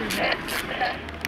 Yeah.